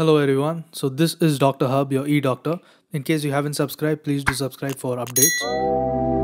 Hello everyone. So this is Dr. Hub, your e-doctor. In case you haven't subscribed, please do subscribe for updates.